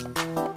you